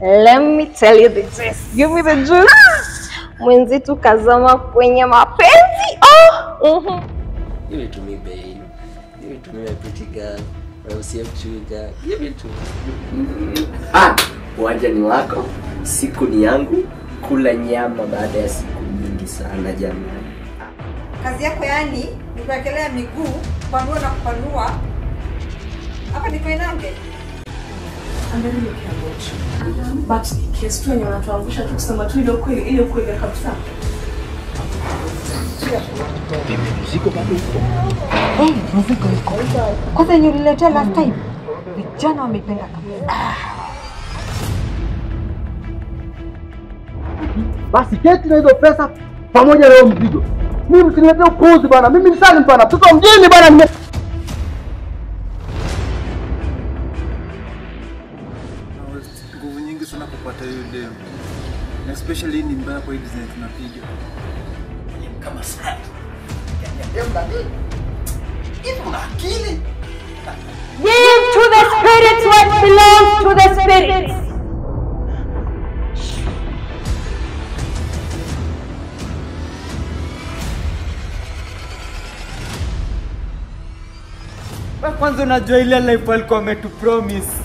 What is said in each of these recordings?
Let me tell you the juice. Give me the juice. Mwenzetu kazama kwenye mapenzi. Oh. Mhm. Give it to me, babe. Give it to me, my pretty girl. Sugar. Give it to me. Ah, uwanja ni wako, siku ni yangu. Kula nyama baada ya siku nyingi sana jamani. Kazi yako yani ni kuwekelea miguu, kupanua na kupanua. Hapa ni Koinange. I'm very lucky. But ni tu yenye wanatuangusha tu kusema tu ile ukweli, ile ukweli kabisa. Kwanza yenye uliletea last time. Vijana wamependa kabisa. basi keti na hizo pesa pamoja na huo mzigo. Mimi msiniletee upuuzi bana, mimi ni sali bana, mtoto mjini bana, sana kupata hiyo leo, na especially ni mbaya kwa hii design tunapiga. Kama sana akili? Give to the spirits what belongs to the spirits. Kwanza unajua ile life walikuwa wametupromise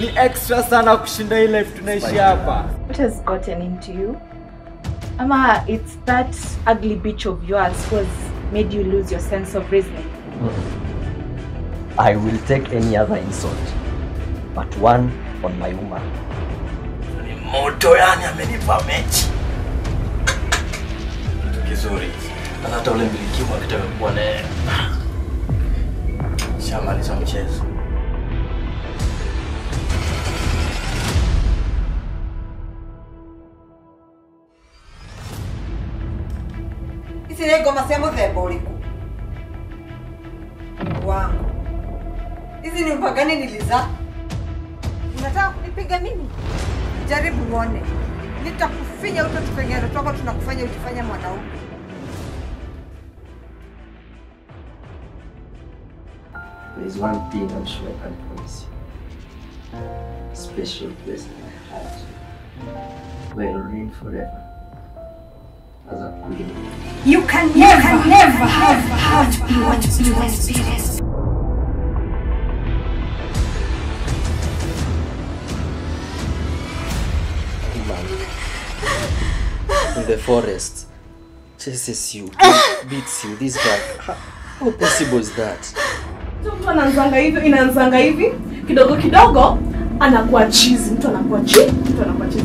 ni extra sana kushinda hii life tunaishi hapa. What has gotten into you? Ama it's that ugly bitch of yours who has made you lose your sense of reasoning. I will take any other insult, but one on my woman. Ni moto yani, amenipa mechi kitu kizuri, hata ule mbilikimu akitaka kuwa naye shamaliza mchezo. Ni ngoma cia mũthemba ũrĩkũ? Wangu. Hizi ni mpagani niliza. Unataka kunipiga mimi? Jaribu uone. Nitakufinya uto tupengero twako tunakufanya ujifanya mwanaume. There's one thing I'm sure I can promise you. A special place in my heart where you'll remain forever as can never, You can never, never have have what you experience. in the forest chases you, beats you. This guy, how, possible is that? Mtu anaanzanga hivi, inaanzanga hivi kidogo kidogo, anakuwa chizi, mtu anakuwa chizi, mtu anakuwa chizi.